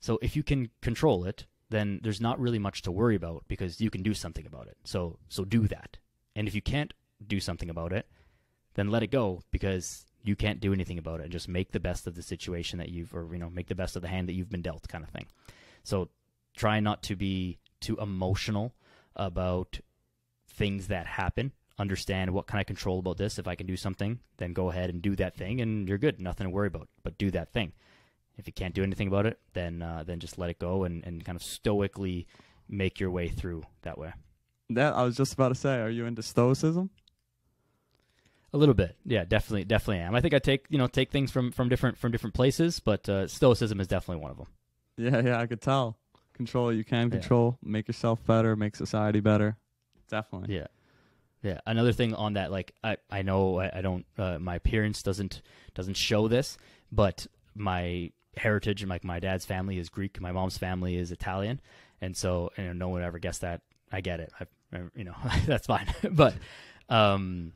So if you can control it, then there's not really much to worry about because you can do something about it. So so do that. And if you can't do something about it, then let it go because you can't do anything about it and just make the best of the situation that you've or you know make the best of the hand that you've been dealt kind of thing. So try not to be too emotional about things that happen. Understand what can I control about this? If I can do something, then go ahead and do that thing, and you're good. Nothing to worry about. But do that thing. If you can't do anything about it, then uh, then just let it go and, and kind of stoically make your way through that way. That I was just about to say. Are you into stoicism? A little bit, yeah, definitely, definitely am. I think I take you know take things from from different from different places, but uh, stoicism is definitely one of them. Yeah, yeah, I could tell. Control what you can Yeah. control. Make yourself better. Make society better. Definitely. Yeah, yeah. Another thing on that, like I I know I, I don't uh, my appearance doesn't doesn't show this, but my heritage and like my dad's family is Greek, my mom's family is Italian, and so you know, no one ever guessed that. I get it. I, you know that's fine, but um,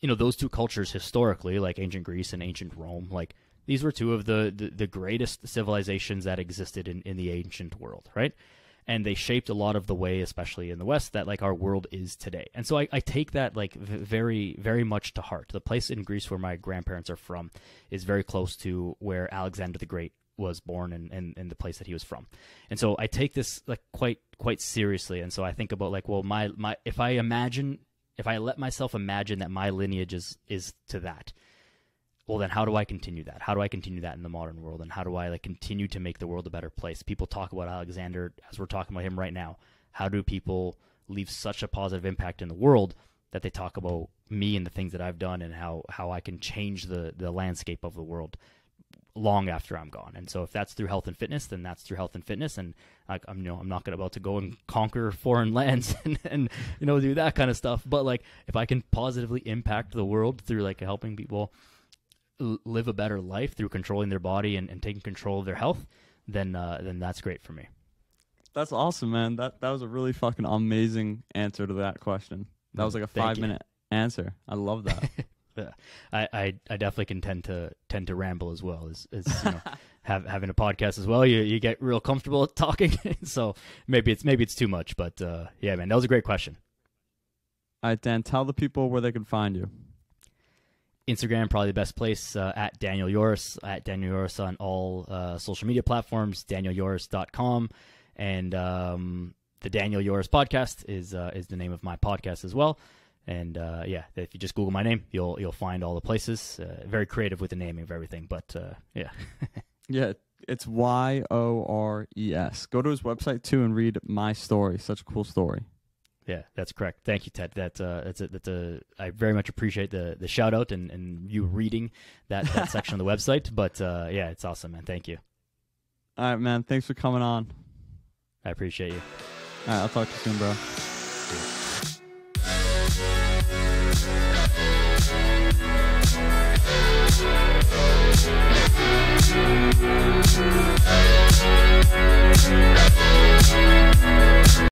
you know those two cultures historically, like ancient Greece and ancient Rome, like these were two of the the, the greatest civilizations that existed in in the ancient world, right? And they shaped a lot of the way, especially in the West, that like our world is today. And so I, I take that like very, very much to heart. The place in Greece where my grandparents are from is very close to where Alexander the Great was born and, and, and the place that he was from. And so I take this like quite quite seriously. And so I think about like, well, my my if I imagine if I let myself imagine that my lineage is is to that, well then how do i continue that? How do i continue that in the modern world? And how do i like continue to make the world a better place? People talk about alexander as we're talking about him right now. How do people leave such a positive impact in the world that they talk about me and the things that i've done and how how i can change the the landscape of the world long after i'm gone? And so if that's through health and fitness then that's through health and fitness. And like i'm you know i'm not about to go and conquer foreign lands and, and you know do that kind of stuff. But like if i can positively impact the world through like helping people live a better life through controlling their body and, and taking control of their health, then uh, then that's great for me. That's awesome, man. That that was a really fucking amazing answer to that question. That was like a Thank five you. minute answer. I love that. I, I, I definitely can tend to tend to ramble as well as, as you know, have, having a podcast as well. You you get real comfortable talking, so maybe it's maybe it's too much. But uh, yeah, man, that was a great question. All right, Dan, tell the people where they can find you. Instagram probably the best place uh, at Daniel Yores at Daniel Yores on all uh, social media platforms. DanielYores.com and um, the Daniel Yores podcast is uh, is the name of my podcast as well. And uh, yeah, if you just Google my name, you'll you'll find all the places. Uh, very creative with the naming of everything, but uh, yeah, Yeah, it's Y O R E S. Go to his website too and read my story. Such a cool story. Yeah, that's correct. Thank you, Ted. That, uh, that's a, that's a. I very much appreciate the the shout out and, and you reading that, that section of the website. But uh, yeah, it's awesome, man. Thank you. All right, man. Thanks for coming on. I appreciate you. All right, I'll talk to you soon, bro.